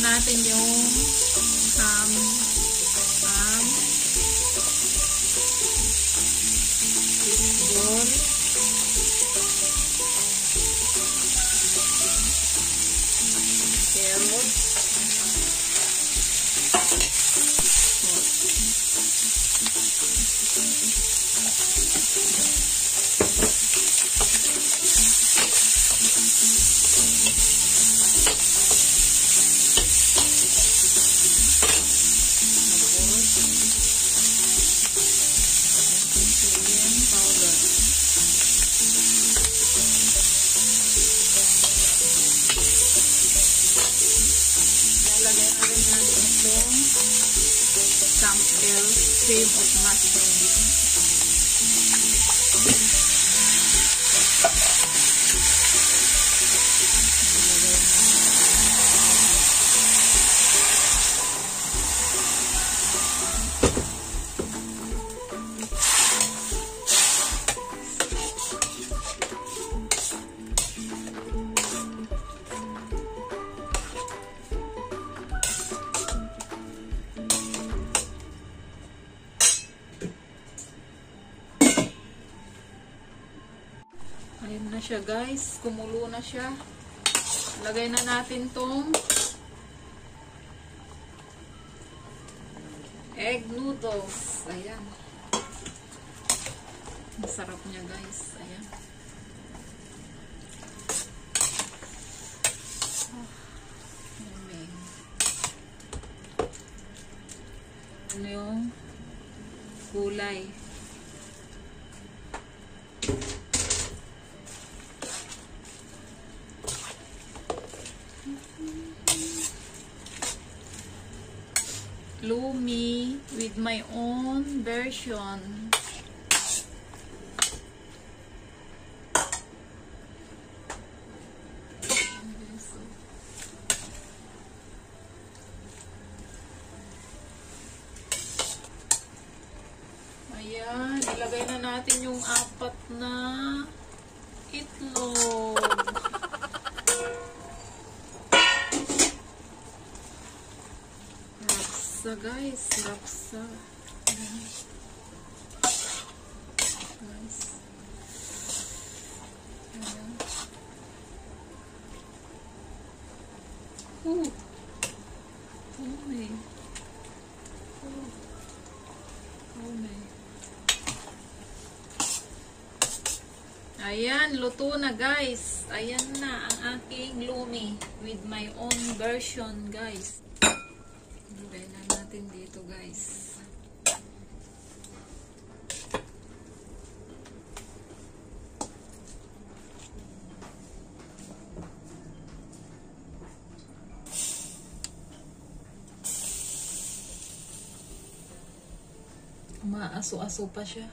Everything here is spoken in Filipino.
na natin yung ham. Ham. Fishball. Carrots. Cream of mushroom. Ayun na siya guys. Kumulo na siya. Lagay na natin tong egg noodles. Ayan. Masarap niya guys. Ayan. Yummy. Ano yung gulay? Lumi with my own version. Ayan, ilagay na natin yung apat na itlog. Rapsa guys, rapsa. Guys. Ayan. Ooh. Oh. Oh. Oh. Ayan, luto na guys. Ayan na ang aking lumi with my own version guys. Lagay na natin dito guys. Maaso-aso pa siya.